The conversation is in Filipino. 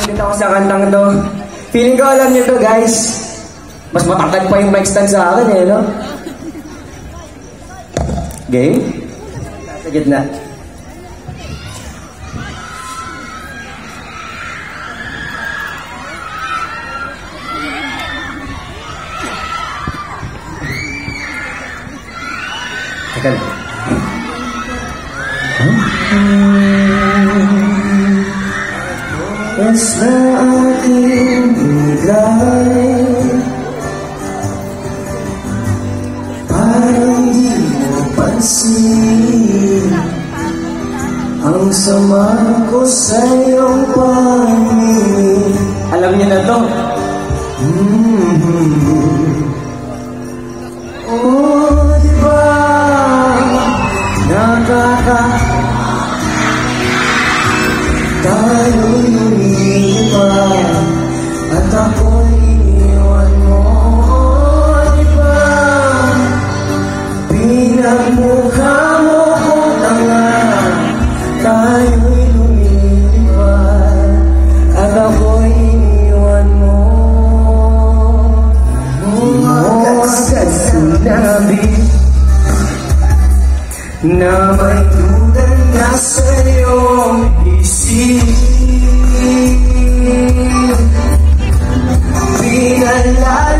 Ulit ako sa kantang to. Feeling ko alam niyo to, guys. Mas matatag pa yung mic stand sa akin eh, no? Game? Sa gitna. Teka lang. Yes na aking bigay Parang di mo pansin Ang sama ko sa iyong pangingin Alam niyo na to. Mm na may dudan na sa iyong isip. Pinalala